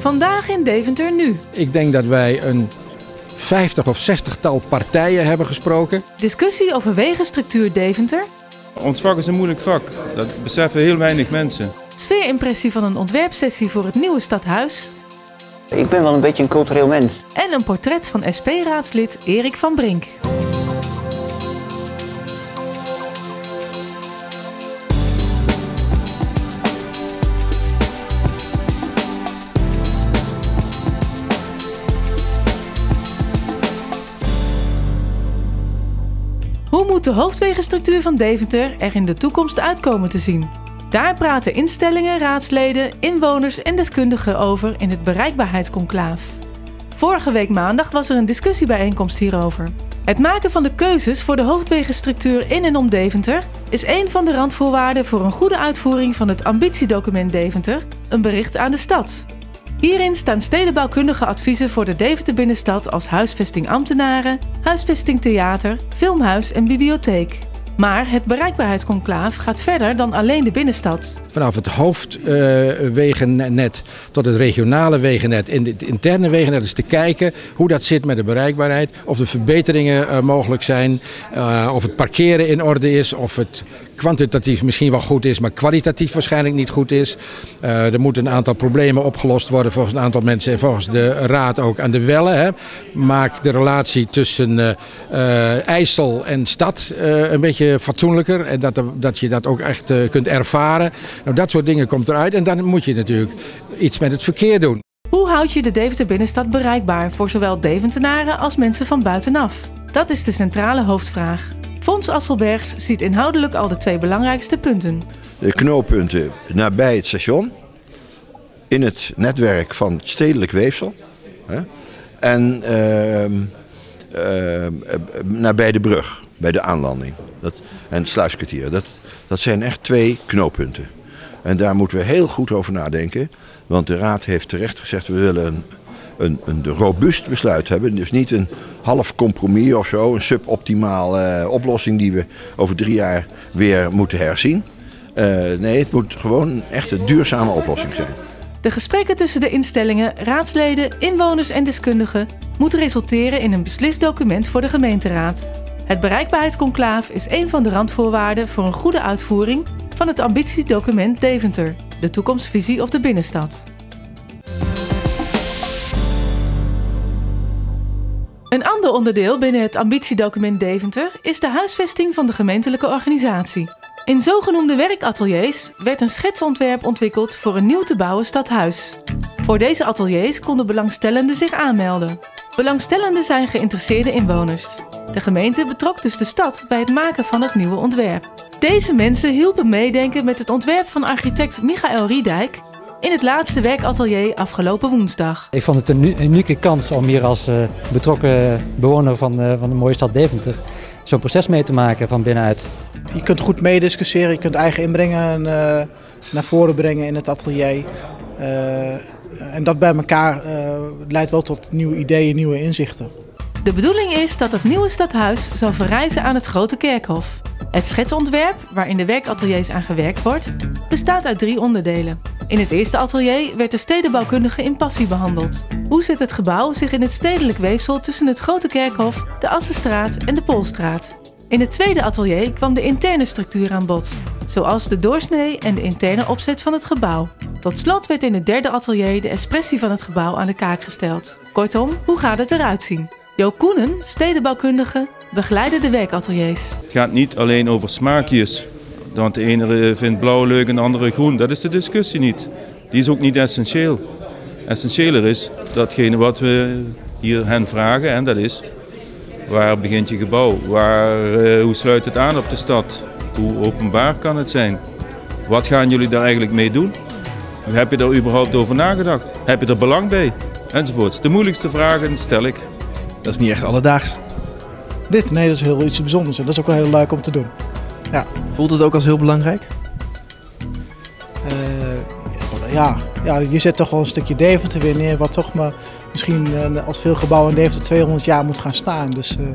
Vandaag in Deventer nu. Ik denk dat wij een 50 of 60-tal partijen hebben gesproken. Discussie over wegenstructuur Deventer. Ons vak is een moeilijk vak. Dat beseffen heel weinig mensen. Sfeerimpressie van een ontwerpsessie voor het nieuwe stadhuis. Ik ben wel een beetje een cultureel mens. En een portret van SP-raadslid Erik van Brink. Moet de hoofdwegenstructuur van Deventer er in de toekomst uitkomen te zien? Daar praten instellingen, raadsleden, inwoners en deskundigen over in het bereikbaarheidsconclaaf. Vorige week maandag was er een discussiebijeenkomst hierover. Het maken van de keuzes voor de hoofdwegenstructuur in en om Deventer is een van de randvoorwaarden voor een goede uitvoering van het ambitiedocument Deventer, een bericht aan de stad. Hierin staan stedenbouwkundige adviezen voor de Deventer binnenstad als huisvesting ambtenaren, huisvesting theater, filmhuis en bibliotheek. Maar het bereikbaarheidsconclaaf gaat verder dan alleen de binnenstad. Vanaf het hoofdwegennet tot het regionale wegennet en het interne wegennet is te kijken hoe dat zit met de bereikbaarheid. Of er verbeteringen uh, mogelijk zijn, uh, of het parkeren in orde is, of het kwantitatief misschien wel goed is, maar kwalitatief waarschijnlijk niet goed is. Uh, er moeten een aantal problemen opgelost worden volgens een aantal mensen en volgens de raad ook aan de wellen. Hè. Maak de relatie tussen IJssel en stad een beetje fatsoenlijker en dat, dat je dat ook echt kunt ervaren. Nou, dat soort dingen komt eruit en dan moet je natuurlijk iets met het verkeer doen. Hoe houd je de Deventer binnenstad bereikbaar voor zowel Deventenaren als mensen van buitenaf? Dat is de centrale hoofdvraag. Fons Asselbergs ziet inhoudelijk al de twee belangrijkste punten. De knooppunten nabij het station, in het netwerk van het stedelijk weefsel hè, en uh, uh, nabij de brug, bij de aanlanding dat, en het sluiskwartier. Dat, dat zijn echt twee knooppunten. En daar moeten we heel goed over nadenken, want de Raad heeft terecht gezegd we willen een een, een robuust besluit hebben. Dus niet een half compromis of zo, een suboptimale uh, oplossing die we over drie jaar weer moeten herzien. Uh, nee, het moet gewoon echt een duurzame oplossing zijn. De gesprekken tussen de instellingen, raadsleden, inwoners en deskundigen moeten resulteren in een beslist document voor de gemeenteraad. Het bereikbaarheidsconclaaf is een van de randvoorwaarden voor een goede uitvoering van het ambitiedocument Deventer, de toekomstvisie op de binnenstad. Een ander onderdeel binnen het ambitiedocument Deventer is de huisvesting van de gemeentelijke organisatie. In zogenoemde werkateliers werd een schetsontwerp ontwikkeld voor een nieuw te bouwen stadhuis. Voor deze ateliers konden belangstellenden zich aanmelden. Belangstellenden zijn geïnteresseerde inwoners. De gemeente betrok dus de stad bij het maken van het nieuwe ontwerp. Deze mensen hielpen meedenken met het ontwerp van architect Michael Riedijk in het laatste werkatelier afgelopen woensdag. Ik vond het een unieke kans om hier als uh, betrokken bewoner van, uh, van de mooie stad Deventer zo'n proces mee te maken van binnenuit. Je kunt goed meediscussiëren, je kunt eigen inbrengen uh, naar voren brengen in het atelier. en dat bij elkaar leidt wel tot nieuwe ideeën, nieuwe inzichten. De bedoeling is dat het nieuwe stadhuis zal verrijzen aan het Grote Kerkhof. Het schetsontwerp, waarin de werkateliers aan gewerkt wordt, bestaat uit drie onderdelen. In het eerste atelier werd de stedenbouwkundige in passie behandeld. Hoe zit het gebouw zich in het stedelijk weefsel tussen het Grote Kerkhof, de Assenstraat en de Poolstraat? In het tweede atelier kwam de interne structuur aan bod, zoals de doorsnee en de interne opzet van het gebouw. Tot slot werd in het derde atelier de expressie van het gebouw aan de kaak gesteld. Kortom, hoe gaat het eruit zien? Jo Koenen, stedenbouwkundige, begeleidde de werkateliers. Het gaat niet alleen over smaakjes. Want de ene vindt blauw leuk en de andere groen. Dat is de discussie niet. Die is ook niet essentieel. Essentieeler is datgene wat we hier hen vragen. En dat is, waar begint je gebouw? Waar, uh, hoe sluit het aan op de stad? Hoe openbaar kan het zijn? Wat gaan jullie daar eigenlijk mee doen? Heb je daar überhaupt over nagedacht? Heb je er belang bij? Enzovoorts. De moeilijkste vragen stel ik. Dat is niet echt alledaags. Dit, nee, dat is heel iets bijzonders en dat is ook wel heel leuk om te doen. Ja. Voelt het ook als heel belangrijk? Uh, ja, ja, je zet toch wel een stukje Deventer weer neer, wat toch maar misschien uh, als veel gebouwen in Deventer 200 jaar moet gaan staan. Dus, uh,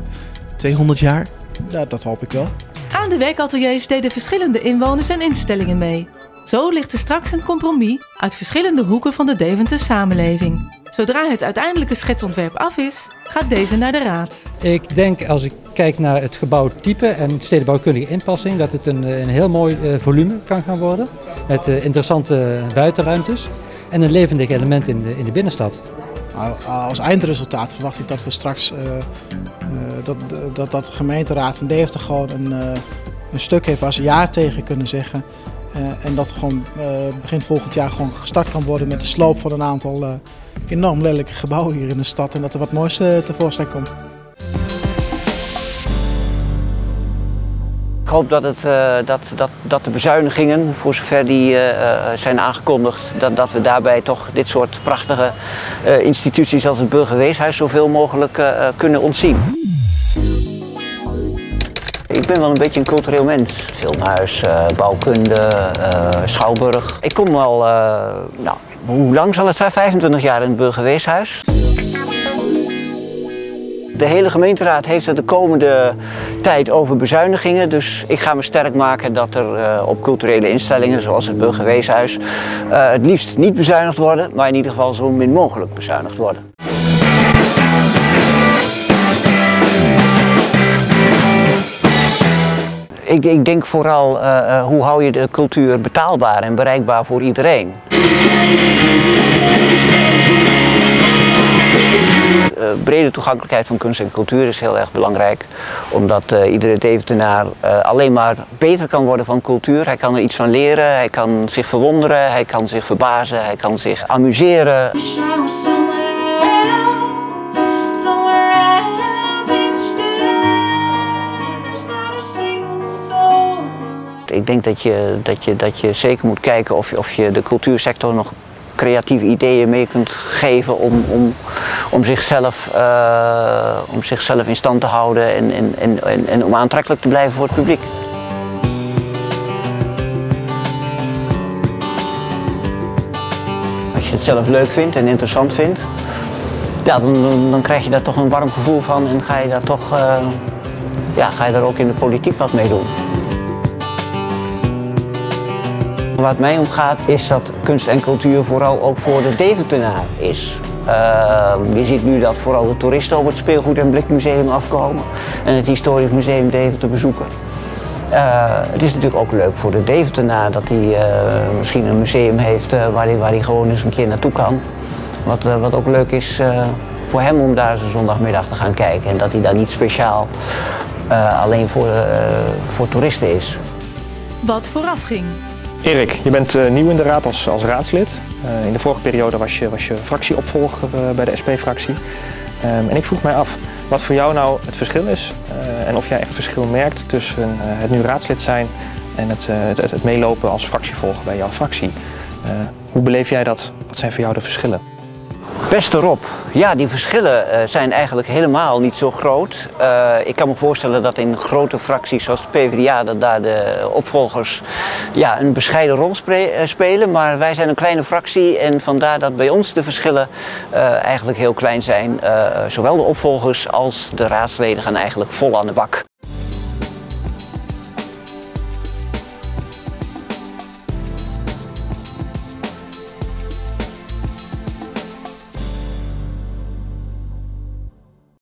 200 jaar? Ja, dat hoop ik wel. Aan de werkateliers deden verschillende inwoners en instellingen mee. Zo ligt er straks een compromis uit verschillende hoeken van de Deventer samenleving. Zodra het uiteindelijke schetsontwerp af is, gaat deze naar de raad. Ik denk als ik kijk naar het gebouwtype en stedenbouwkundige inpassing dat het een, een heel mooi uh, volume kan gaan worden. Met uh, interessante buitenruimtes en een levendig element in de, in de binnenstad. Als eindresultaat verwacht ik dat we straks uh, dat, dat, dat de gemeenteraad van Deventer gewoon een, een stuk heeft waar ze ja tegen kunnen zeggen. en dat gewoon begin volgend jaar gewoon gestart kan worden met de sloop van een aantal enorm lelijke gebouwen hier in de stad en dat er wat moois tevoorschijn komt. Ik hoop dat, het, uh, dat, dat, dat de bezuinigingen, voor zover die uh, zijn aangekondigd, dat, dat we daarbij toch dit soort prachtige instituties als het Burgerweeshuis zoveel mogelijk kunnen ontzien. Ik ben wel een beetje een cultureel mens. Filmhuis, bouwkunde, schouwburg. Ik kom al, nou, hoe lang zal het zijn? 25 jaar in het Burgerweeshuis. De hele gemeenteraad heeft het de komende tijd over bezuinigingen. Dus ik ga me sterk maken dat er uh, op culturele instellingen zoals het Burgerweeshuis uh, het liefst niet bezuinigd worden, maar in ieder geval zo min mogelijk bezuinigd worden. Ik, ik denk vooral uh, hoe hou je de cultuur betaalbaar en bereikbaar voor iedereen. Uh, brede toegankelijkheid van kunst en cultuur is heel erg belangrijk. Omdat iedere Deventenaar alleen maar beter kan worden van cultuur. Hij kan er iets van leren, hij kan zich verwonderen, hij kan zich verbazen, hij kan zich amuseren. Ik denk dat je, dat je, dat je zeker moet kijken of je, of je de cultuursector nog creatieve ideeën mee kunt geven om, om, om, zichzelf, uh, om zichzelf in stand te houden en, en, en, en om aantrekkelijk te blijven voor het publiek. Als je het zelf leuk vindt en interessant vindt, ja, dan, dan krijg je daar toch een warm gevoel van en ga je daar toch uh, ja, ga je daar ook in de politiek wat mee doen. Het mij om gaat is dat kunst en cultuur vooral ook voor de Deventenaar is. Uh, je ziet nu dat vooral de toeristen op het speelgoed- en blikmuseum afkomen en het historisch museum Deventer bezoeken. Uh, het is natuurlijk ook leuk voor de Deventenaar dat hij uh, misschien een museum heeft waar hij, waar hij gewoon eens een keer naartoe kan. Wat, wat ook leuk is voor hem om daar zondagmiddag te gaan kijken en dat hij daar niet speciaal alleen voor, voor toeristen is. Wat vooraf ging. Erik, je bent uh, nieuw in de raad als, raadslid. Uh, in de vorige periode was je, was je fractieopvolger uh, bij de SP-fractie. Um, en ik vroeg mij af wat voor jou nou het verschil is en of jij echt verschil merkt tussen het nu raadslid zijn en het, het, het meelopen als fractievolger bij jouw fractie. hoe beleef jij dat? Wat zijn voor jou de verschillen? Beste Rob, ja, die verschillen uh, zijn eigenlijk helemaal niet zo groot. Uh, ik kan me voorstellen dat in grote fracties zoals de PvdA, daar de opvolgers ja, een bescheiden rol spelen. Maar wij zijn een kleine fractie en vandaar dat bij ons de verschillen eigenlijk heel klein zijn. zowel de opvolgers als de raadsleden gaan eigenlijk vol aan de bak.